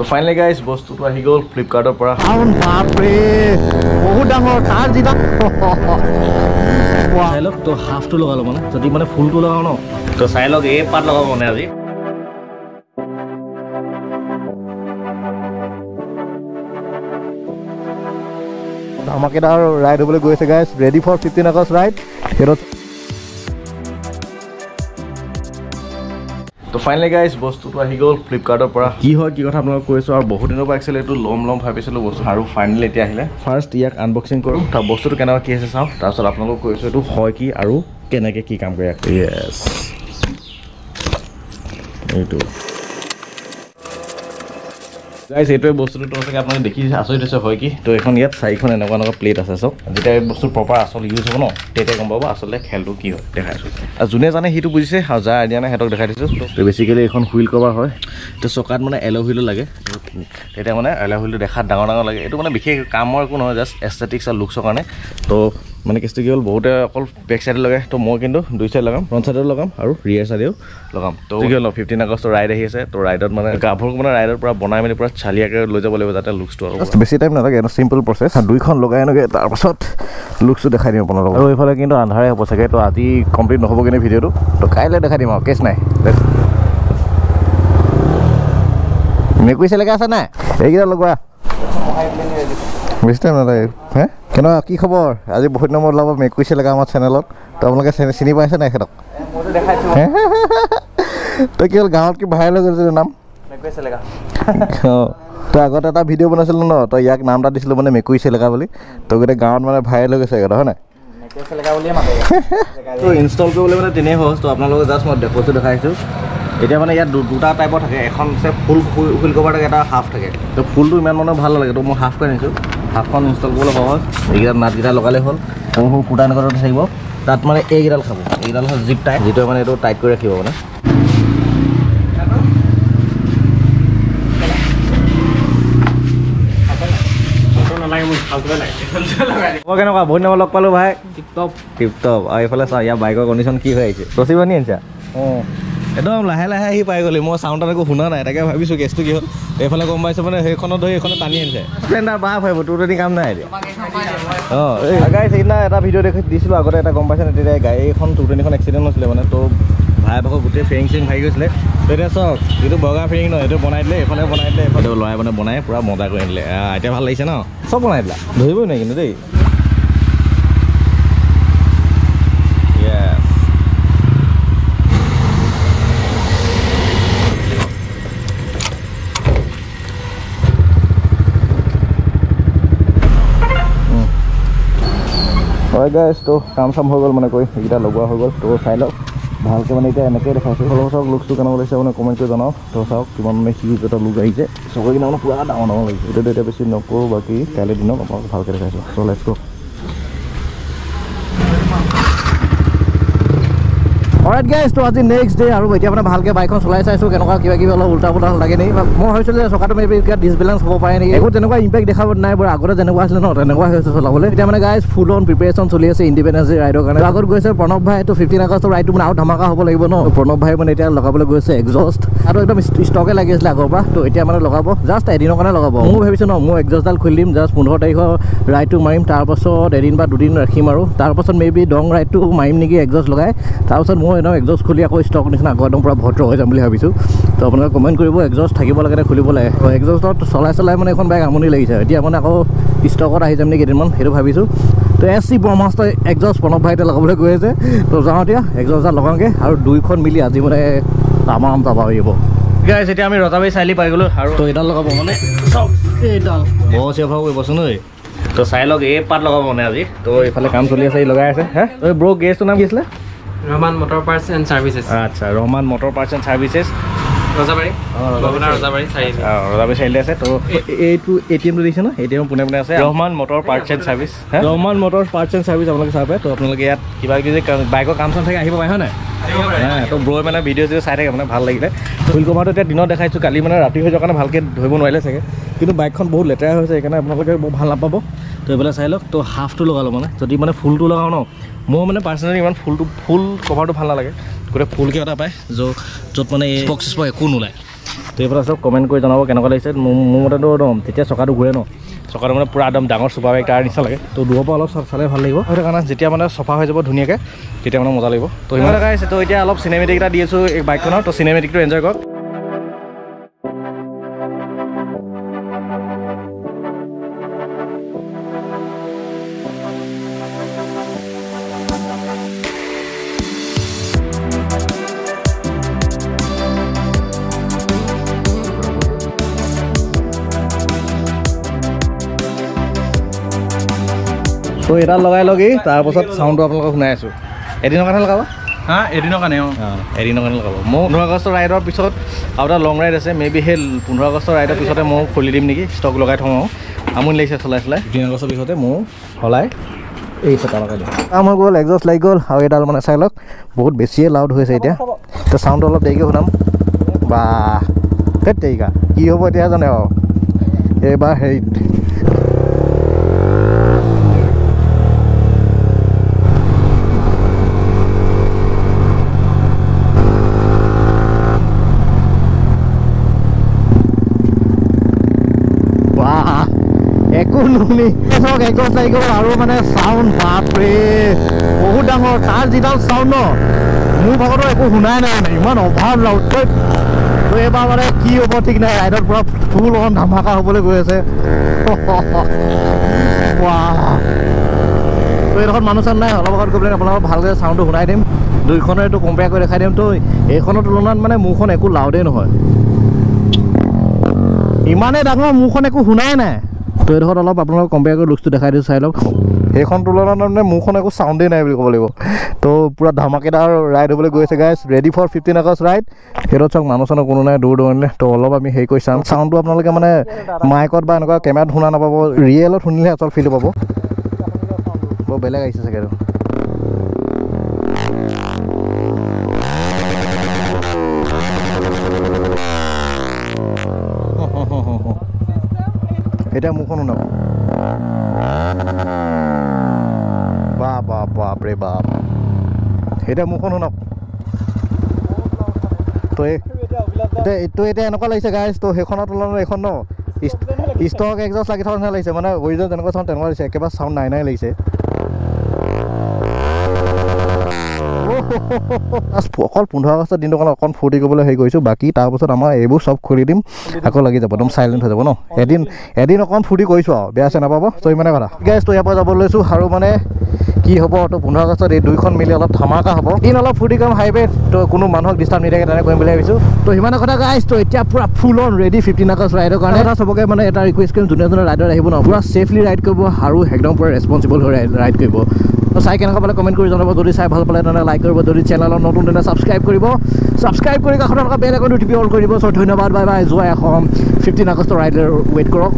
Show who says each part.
Speaker 1: তো finally guys বস্তুটো আহি গ'ল ফ্লিপকাৰ্টৰ পৰা।
Speaker 2: বাপৰে বহুত ডাঙৰ তাৰ যিটা
Speaker 1: চাই লওক তো হাফটো লগালোঁ মানে যদি মানে ফুলটো লগাওঁ ন। তো চাই লওক এই পাত লগাব মানে আজি।
Speaker 2: ধমাকেদাৰ ৰাইড হ'বলৈ গৈছে guys ready for fifteen August ride সেইটো
Speaker 1: ফাইনেলি গাইজ বস্তুটো আহি গ'ল ফ্লিপকাৰ্টৰ পৰা। কি হয় কি কথা আপোনালোকক কৈছোঁ আৰু বহুত দিনৰ পৰা একচুৱেলি এইটো ল'ম ল'ম ভাবিছিলোঁ বস্তু আৰু ফাইনেলি এতিয়া আহিলে। ফাৰ্ষ্ট ইয়াক আনবক্সিং কৰোঁ। তাৰ বস্তুটো কেনেকুৱা কি আছে চাওঁ। তাৰপিছত আপোনালোকক কৈছোঁ এইটো হয় কি আৰু কেনেকৈ কি কাম কৰে য়েছ এইটো। গাইজ এইটোৱে বস্তুটো তো চাগে আপোনালোকে দেখি আচৰিত হৈছে হয় কি? তো এখন ইয়াত চাৰিখন এনেকুৱা এনেকুৱা প্লেট আছে চাওক। যেতিয়া এই বস্তু প্ৰপাৰ আচল ইউজ হ'ব ন তেতিয়া গম পাব আচলতে খেলটো কি হয় দেখাইছোঁ আৰু যোনে জানে সেইটো বুজিছে আৰু যাৰ আইডিয়া নাই সিহঁতক দেখাই দিছোঁ। তো বেচিকেলি এইখন হুইল কভাৰ হয়। তো চকাত মানে এল' হুইলো লাগে। তেতিয়া মানে এল' হুইলটো দেখাত ডাঙৰ ডাঙৰ লাগে। এইটো মানে বিশেষ কামৰ একো নহয় জাষ্ট এষ্টেটিক্স আৰু লুকছৰ কাৰণে। তো মানে কেছটো কি হ'ল বহুতে অকল বেক চাইডে লগাই তো মই কিন্তু দুই চাইড লগাম ফ্ৰণ্ট চাইডেও লগাম আৰু ৰিয়াৰ চাইডেও লগাম। তো কি হ'ল ফিফটিন আগষ্টৰ ৰাইড আহি আছে তো ৰাইডত মানে গাভৰুক মানে ৰাইডৰ পৰা বনাই মেলি পূৰা চালিয়াকৈ লৈ যাব লাগিব যাতে লুকছটো আৰু
Speaker 2: বেছি টাইম নালাগে এইটো চিম্পল প্ৰচেছ দুইখন লগাই এনেকৈ তাৰপাছত লুকছটো দেখাই দিম আপোনালোকক আৰু এইফালে কিন্তু আন্ধাৰে হ'ব চাগে তো আজি কমপ্লিট নহ'ব কিন্তু ভিডিঅ'টো। তো কাইলৈ দেখাই দিম আৰু কেছ নাই। মেকুৰী চেলেকা আছে নাই? এইকেইটা লগোৱা। বেছি টাইম নালাগে। হে? কেনেকুৱা কি খবৰ? আজি বহুত নম্বৰ ওলাব মেকুৰী চেলেকা আমাৰ চেনেলত তো আপোনালোকে চিনি- চিনি পাইছে নাই সিহঁতক? তই কি হ'ল গাঁৱত কি ভাইৰেল হৈ গৈছিল নাম? অঁ তই আগতে এটা ভিডিঅ' বনাইছিলোঁ ন তই ইয়াক নাম এটা দিছিলোঁ মানে মেকুৰী চেলেকা বুলি। তই গোটেই গাঁৱত মানে ভাইৰেল হৈ গৈছে এটা হয় নাই?
Speaker 1: তো ইনষ্টল কৰিবলৈ মানে তেনেই সহজ তো আপোনালোকে জাষ্ট মই দেখুৱাইছোঁ দেখাইছোঁ এতিয়া মানে ইয়াত দুটা টাইপৰ থাকে এখন ফুল ফুল কভাৰ থাকে এটা হাফ থাকে। তো ফুলটো ইমান মানে ভাল নালাগে তো মই হাফ কৰি আনিছোঁ। হাফখন ইনষ্টল কৰিবলৈ সহজ এইকেইটা নাটকেইটা লগালেই হ'ল। সৰু সৰু ফুটা এনেকুৱা থাকিব তাত মানে এইকেইডাল খাব। এইকেইডাল হ'ল জিপ টাইট যিটোৱে মানে এইটো টাইট কৰি ৰাখিব মানে। কেনেকুৱা? বহুত লগ পালোঁ ভাই। টিপটপ টিপটপ আৰু এইফালে চা ইয়াৰ বাইকৰ কণ্ডিশ্যন কি হৈ আহিছে? ৰচি বান্ধি আনিছা? অঁ। একদম লাহে লাহে আহি পাই গ'লি মই চাউণ্ড একো শুনা নাই তাকে ভাবিছোঁ কেছটো কি হ'ল। এইফালে গম পাইছোঁ মানে সেইখনত ধৰি এইখনে টানি আনিছে। স্প্লেণ্ডাৰ বাহ ভাবিব তোৰ যদি কাম নাই এতিয়া। অঁ এই গাড়ী সেইদিনা এটা ভিডিঅ' দেখি দিছিলোঁ আগতে এটা গম পাইছে তেতিয়া গাড়ীখন টুৱেণ্টিখন এক্সিডেণ্ট হৈছিলে মানে তো ভাই ভাগৰ গোটেই ফেৰিং চেৰিং ভাগি গৈছিলে। তো এতিয়া চাওক এইটো বগা ফেৰিং ন এইটো বনাই দিলে এইফালে বনাই দিলে এইফালে ল'ৰাই মানে বনাই পূৰা মজা কৰি আনিলে। এতিয়া ভাল লাগিছে ন? চব বনাই দিলা। ধৰিবই নাই কিন্তু দেই। হয় গাইজ তো কাম চাম হৈ গ'ল মানে কৈ সেইকেইটা লগোৱা হৈ গ'ল তো চাই লওক। ভালকৈ মানে এতিয়া এনেকৈ দেখাইছোঁ অলপ চাওক লুকছটো কেনেকুৱা লাগিছে মানে কমেণ্ট কৰি জনাওক। তো চাওক কিমান মানে হিউজ এটা লুক আহিছে। চবৰে কিনা মানে পূৰা ডাঙৰ ডাঙৰ লাগিছে। এতিয়াতো এতিয়া বেছি নকৰোঁ বাকী কাইলৈ দিনক আপোনালোকক ভালকৈ দেখাইছোঁ চ' লেটছ গো অলৰাইট গাইজ তো আজি নেক্সট ডে আৰু এতিয়া মানে ভালকৈ বাইকখন চলাই চাইছোঁ কেনেকুৱা কিবা কিবি অলপ উল্টা পুল্টা লাগে নেকি? মই ভাবিছিলোঁ যে চকাটো মেবি এতিয়া ডিছবেলেঞ্চ হ'ব পাৰে নেকি? একো তেনেকুৱা ইম্পেক্ট দেখাব নাই বাৰু আগতে যেনেকুৱা আছিলে ন তেনেকুৱা হৈছে চলাবলৈ। এতিয়া মানে গাইজ ফুল অন প্ৰিপেৰেশ্যন চলি আছে ইণ্ডিপেণ্ডেঞ্চ ডে ৰাইডৰ কাৰণে। আগত গৈছে প্ৰণৱ ভাই এইটো ফিফটিন আগষ্টৰ ৰাইডটো মানে আৰু ধামাকা হ'ব লাগিব ন। প্ৰণৱ ভাই মানে এতিয়া লগাবলৈ গৈছে এক্সষ্ট আৰু একদম ষ্টকে লাগি আছিলে আগৰ পৰা। তো এতিয়া মানে লগাব। জাষ্ট এদিনৰ কাৰণে লগাব। মই ভাবিছোঁ ন মই এক্সষ্টডাল খুলি দিম জাষ্ট পোন্ধৰ তাৰিখৰ ৰাইডটো মাৰিম। তাৰপাছত এদিন বা দুদিন ৰাখিম আৰু। তাৰপাছত মেবি দং ৰাইডটো মাৰিম নেকি এক্সষ্ট লগাই। তাৰপাছত মই একদম এক্সষ্ট খুলি আকৌ ষ্টক নিচিনা আকৌ একদম পূৰা ভদ্ৰ হৈ যাম বুলি ভাবিছোঁ। তো আপোনালোকে কমেণ্ট কৰিব এক্সষ্ট থাকিব লাগে নে খুলিব লাগে? এক্সষ্টত চলাই চলাই মানে এখন বাইক আমনি লাগিছে। এতিয়া মানে আকৌ ষ্টকত আহি যাম নেকি কেইদিনমান সেইটো ভাবিছোঁ। তো S C Brahmastra exhaust Pranab ভাইতে লগাবলৈ গৈ আছে। তো যাওঁ এতিয়া এক্সষ্টডাল লগাওঁগৈ আৰু দুইখন মিলি আজি মানে তামাম তাপা পাৰিব গাইছ এতিয়া আমি ৰজাবাৰী চাৰিআলি পাই গ'লোঁ আৰু তো এইডাল লগাব মানে? এইডাল। বৰ চিঞৰ কৰিবচোন ঐ। তো চাই লওক এই পাত লগাব মানে আজি। তো এইফালে কাম চলি আছে ই লগাই আছে। হে? ব্ৰ' গেছটোৰ নাম কি আছিলে?
Speaker 3: Rahman motor parts and services
Speaker 1: আচ্ছা Rahman motor parts and services
Speaker 3: Rajabari? আপোনাৰ ৰজাবাৰী চাৰিআলি।
Speaker 1: ৰজাবাৰী চাৰিআলি। আছে তো এইটো এ টি এমটো দেখিছে ন? এ টি এম পোনে পোনে আছে। Rahman motor parts and service Rahman motor parts and service আপোনালোকে চাব পাৰে তো আপোনালোকে ইয়াত কিবা কিবি যে বাইকৰ কাম চাম থাকে আহিব পাৰে হয় নাই? হ্যাঁ তো ব্ৰই মানে ভিডিঅ' যদি চাই থাকে মানে ভাল লাগিলে। ফুল কভাৰটো এতিয়া দিনত দেখাইছোঁ কালি মানে ৰাতি হৈ যোৱাৰ কাৰণে ভালকৈ ধৰিব নোৱাৰিলে চাগে। কিন্তু বাইকখন বহুত লেতেৰা হৈছে সেইকাৰণে আপোনালোকে বহুত ভাল নাপাব। তো এইফালে চাই লওক তো হাফটো লগালোঁ মানে। যদি মানে ফুলটো লগাওঁ ন মোৰ মানে পাৰ্চনেলি ইমান ফুলটো ফুল কভাৰটো ভাল নালাগে। গোটেই ফুলকৈ এটা পায় য' য'ত মানে এই স্পক চিস্পক একো নোলায়। তো এইফালে চব কমেণ্ট কৰি জনাব কেনেকুৱা লাগিছে। মোৰ মতেতো একদম যেতিয়া চকাটো ঘূৰে ন। চকাটো মানে পূৰা একদম ডাঙৰ চুপাৰ বাইক তাৰ নিচিনা লাগে। তো দূৰৰ পৰা অলপ চালে ভাল লাগিব। সেইটো কাৰণে যেতিয়া মানে চফা হৈ যাব ধুনীয়াকৈ তেতিয়া মানে মজা লাগিব। তো ইমান লগা আহিছে তো এতিয়া অলপ চিনেমেটিক এটা দি আছোঁ এই বাইকখনৰ তো চিনেমেটিকটো এনজয় কৰক তো এডাল লগাই লগি তাৰপাছত চাউণ্ডটো আপোনালোকক শুনাই আছোঁ। এদিনৰ কাৰণে লগাব?
Speaker 3: হা এদিনৰ কাৰণে অঁ।
Speaker 1: এদিনৰ কাৰণে লগাব। মই পোন্ধৰ আগষ্টৰ ৰাইডৰ পিছত আৰু এটা লং ৰাইড আছে মে বি সেই পোন্ধৰ আগষ্টৰ ৰাইডৰ পিছতে মই খুলি দিম নেকি ষ্টক লগাই থওঁ আৰু। আমনি লাগিছে চলাই চলাই। ফিফটিন আগষ্টৰ পিছতে মই সলাই এই চেটা লগাই দিম। কাম হৈ গ'ল এগজষ্ট লাগি গ'ল আৰু এইডাল মানে চাই লওক বহুত বেছিয়ে লাউড হৈছে এতিয়া। তো চাউণ্ডটো অলপ দেৰিকৈ শুনাম। বা ধেত তেৰিকা কি হ'ব এতিয়া জানে আৰু এইবাৰ হেৰিত বাহ একো নুশুনি চাওক একজষ্ট লাগি গ'ল আৰু মানে চাউণ্ড বাপৰে। বহুত ডাঙৰ। তাৰ যিডাল চাউণ্ড ন মোৰ ভাগতো একো শুনাই নাই মানে। ইমান অভাৰ লাউড তো এইবাৰ মানে কি হ'ব ঠিক নাই। ৰাইডত পূৰা ফুল অন ধামাকা হ'বলৈ গৈ আছে। তো এইডোখৰত মানুহ চান নাই। অলপ আগত গৈ পেলাই আপোনালোকক ভালকৈ চাউণ্ডটো শুনাই দিম। দুইখনৰ এইটো কম্পেয়াৰ কৰি দেখাই দিম। তো এইখনৰ তুলনাত মানে মোৰখন একো লাউডেই নহয়। ইমানেই ডাঙৰ মোৰখন একো শুনাই নাই। তো এইডোখৰত অলপ আপোনালোকক কম্পেয়াৰ কৰি লুকচটো দেখাই দিছোঁ চাই লওক।
Speaker 2: সেইখন তুলনাত মানে মোৰখন একো চাউণ্ডেই নাই বুলি ক'ব লাগিব। তো পূৰা ধমাকেদাৰ ৰাইড হ'বলৈ গৈ আছে guys ready for fifteen August ride সেইটোত চাওক মানুহ চানুহ কোনো নাই দূৰ দূৰণিলে। তো অলপ আমি হেৰি কৰি চাম। চাউণ্ডটো আপোনালোকে মানে মাইকত বা এনেকুৱা কেমেৰাত শুনা নাপাব ৰিয়েলত শুনিলে আচল ফিল পাব। বৰ বেলেগ আহিছে চাগে এইটো। এতিয়া মোৰখন শুনাব বাপ বাপ ৰে বাপ এতিয়া মোৰখন শুনক তো এইটো এতিয়া এনেকুৱা লাগিছে গাইজ তো সেইখনৰ তুলনাত এইখন ন ষ্টক একজষ্ট লাগি থকা নিচিনা লাগিছে মানে অৰিজিনেল যেনেকুৱা চাউণ্ড তেনেকুৱা লাগিছে একেবাৰে চাউণ্ড নাই নাই লাগিছে অকল পোন্ধৰ আগষ্টৰ দিনটো কাৰণে অকণ ফূৰ্তি কৰিবলৈ হেৰি কৰিছোঁ বাকী তাৰপাছত আমাৰ এইবোৰ চব খুলি দিম আকৌ লাগি যাব একদম চাইলেণ্ট হৈ যাব ন? এদিন এদিন অকণ ফূৰ্তি কৰিছোঁ আৰু বেয়া চেয়া নাপাব ত' ইমানে কথা। গেছ তো ইয়াৰ পৰা যাব লৈছোঁ আৰু মানে কি হ'ব তো পোন্ধৰ আগষ্টত এই দুইখন মিলি অলপ ধামাকা হ'ব। দিন অলপ ফূৰ্তি কৰিম হাইৱে তো কোনো মানুহক ডিষ্টাৰ্ব নিদিয়াকৈ তেনে কৰিম বুলি ভাবিছোঁ। তো সিমানে কথা গাইছ তো এতিয়া পূৰা full on ready fifteen August ৰাইডৰ কাৰণে। এটা চবকে মানে এটা ৰিকুৱেষ্ট কৰিম যোনে যোনে ৰাইডত আহিব ন পূৰা ছেফলি ৰাইড কৰিব আৰু একদম পূৰা ৰেচপনচিবল হৈ ৰাইড কৰিব। চাই কেনেকুৱা পালে কমেণ্ট কৰি জনাব যদি চাই ভাল পালে তেনেহ'লে লাইক কৰিব যদি চেনেলত নতুন তেনে ছাবস্ক্ৰাইব কৰিব। ছাবস্ক্ৰাইব কৰি কাষত থকা বেল একাউণ্টটো টিপি অল কৰি দিব। চ' ধন্যবাদ বাই বাই যোৱা এখন ফিফটিন আগষ্টৰ ৰাইডৰ ৱেইট কৰক।